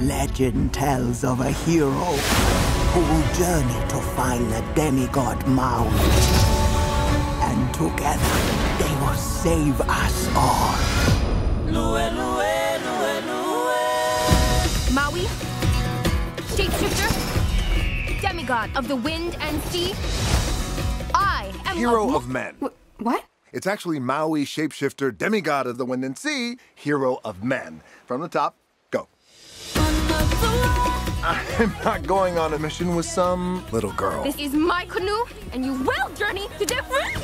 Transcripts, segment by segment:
legend tells of a hero who will journey to find the demigod Maui. And together, they will save us all. Maui, shapeshifter, demigod of the wind and sea. I am Hero Mo- of men. Wh- what? It's actually Maui, shapeshifter, demigod of the wind and sea, hero of men. From the top, go. I'm not going on a mission with some little girl. This is my canoe, and you will journey to Te Fiti.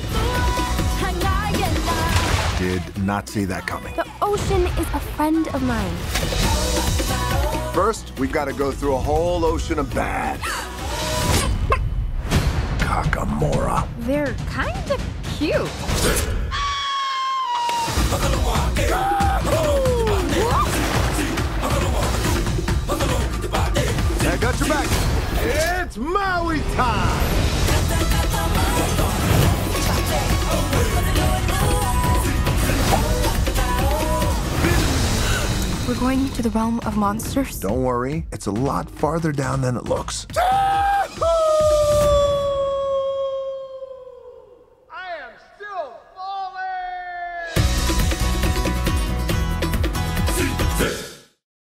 Did not see that coming. The ocean is a friend of mine. First, we've got to go through a whole ocean of bad. Kakamora. They're kind of cute. Got your back. It's Maui time! We're going to the realm of monsters. Don't worry, it's a lot farther down than it looks.